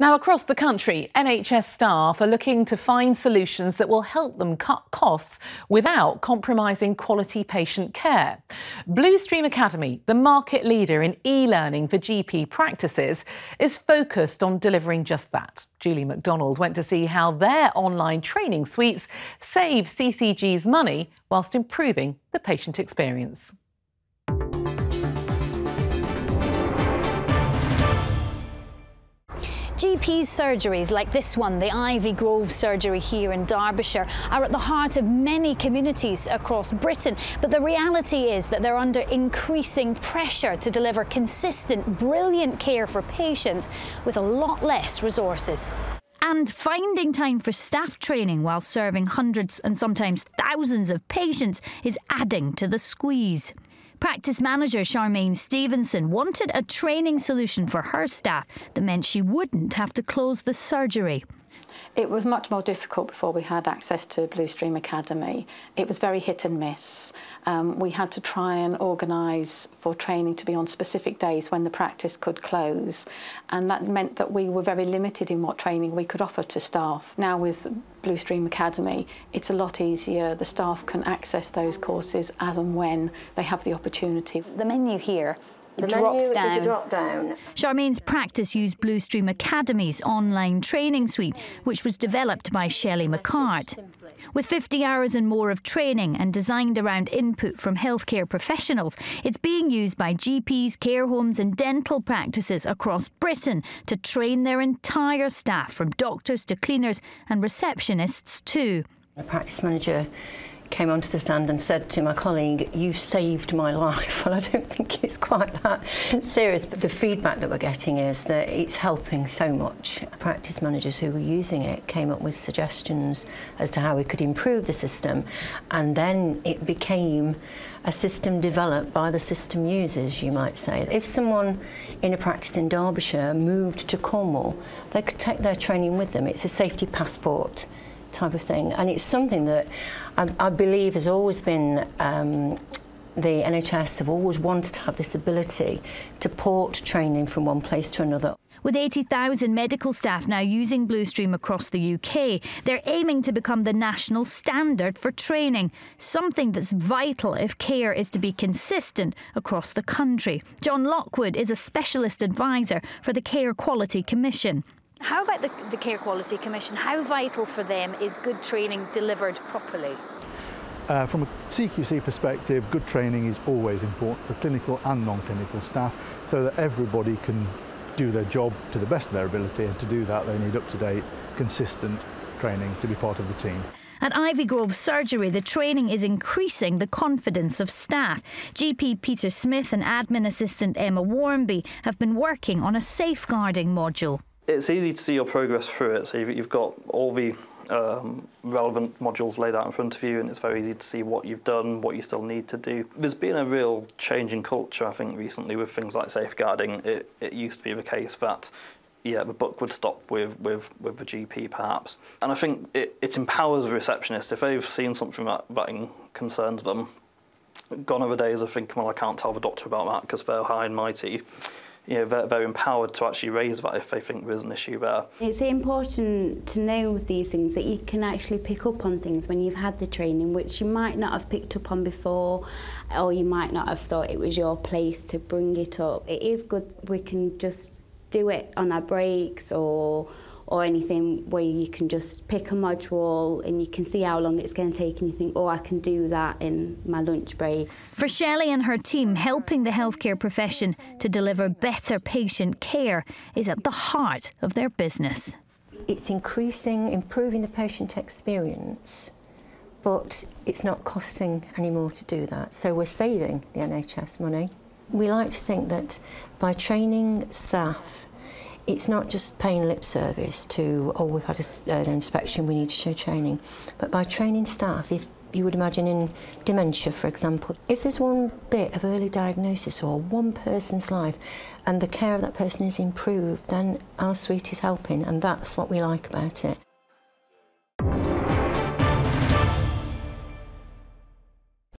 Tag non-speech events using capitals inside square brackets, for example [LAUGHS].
Now, across the country, NHS staff are looking to find solutions that will help them cut costs without compromising quality patient care. Bluestream Academy, the market leader in e learning for GP practices, is focused on delivering just that. Julie McDonald went to see how their online training suites save CCG's money whilst improving the patient experience. GP's surgeries like this one, the Ivy Grove surgery here in Derbyshire, are at the heart of many communities across Britain. But the reality is that they're under increasing pressure to deliver consistent, brilliant care for patients with a lot less resources. And finding time for staff training while serving hundreds and sometimes thousands of patients is adding to the squeeze. Practice manager Charmaine Stevenson wanted a training solution for her staff that meant she wouldn't have to close the surgery. It was much more difficult before we had access to Bluestream Academy. It was very hit and miss. Um, we had to try and organise for training to be on specific days when the practice could close. And that meant that we were very limited in what training we could offer to staff. Now with Bluestream Academy, it's a lot easier. The staff can access those courses as and when they have the opportunity. The menu here the drops menu down. is a drop down. Charmaine's practice used Bluestream Academy's online training suite, which was developed by Shelley McCart. With 50 hours and more of training and designed around input from healthcare professionals, it's being used by GPs, care homes, and dental practices across Britain to train their entire staff, from doctors to cleaners and receptionists too. A practice manager came onto the stand and said to my colleague, you saved my [LAUGHS] life. Well, I don't think it's quite that serious, but the feedback that we're getting is that it's helping so much. Practice managers who were using it came up with suggestions as to how we could improve the system, and then it became a system developed by the system users, you might say. If someone in a practice in Derbyshire moved to Cornwall, they could take their training with them. It's a safety passport type of thing. And it's something that I, I believe has always been um, the NHS have always wanted to have this ability to port training from one place to another. With 80,000 medical staff now using Bluestream across the UK, they're aiming to become the national standard for training, something that's vital if care is to be consistent across the country. John Lockwood is a specialist advisor for the Care Quality Commission. How about the, the Care Quality Commission? How vital for them is good training delivered properly? Uh, from a CQC perspective, good training is always important for clinical and non-clinical staff so that everybody can do their job to the best of their ability and to do that they need up-to-date, consistent training to be part of the team. At Ivy Grove Surgery, the training is increasing the confidence of staff. GP Peter Smith and admin assistant Emma Warmby have been working on a safeguarding module it's easy to see your progress through it. So you've, you've got all the um, relevant modules laid out in front of you and it's very easy to see what you've done, what you still need to do. There's been a real change in culture, I think, recently with things like safeguarding. It, it used to be the case that yeah, the book would stop with, with, with the GP perhaps. And I think it, it empowers the receptionist. If they've seen something that, that concerns them, gone are the days of thinking, well, I can't tell the doctor about that because they're high and mighty you know, very, very empowered to actually raise that if they think there's an issue there. It's important to know these things, that you can actually pick up on things when you've had the training, which you might not have picked up on before, or you might not have thought it was your place to bring it up. It is good we can just do it on our breaks or or anything where you can just pick a module and you can see how long it's going to take and you think, oh, I can do that in my lunch break. For Shelley and her team, helping the healthcare profession to deliver better patient care is at the heart of their business. It's increasing, improving the patient experience, but it's not costing any more to do that. So we're saving the NHS money. We like to think that by training staff it's not just paying lip service to, oh, we've had a, an inspection, we need to show training, but by training staff, if you would imagine in dementia, for example, if there's one bit of early diagnosis or one person's life and the care of that person is improved, then our suite is helping, and that's what we like about it.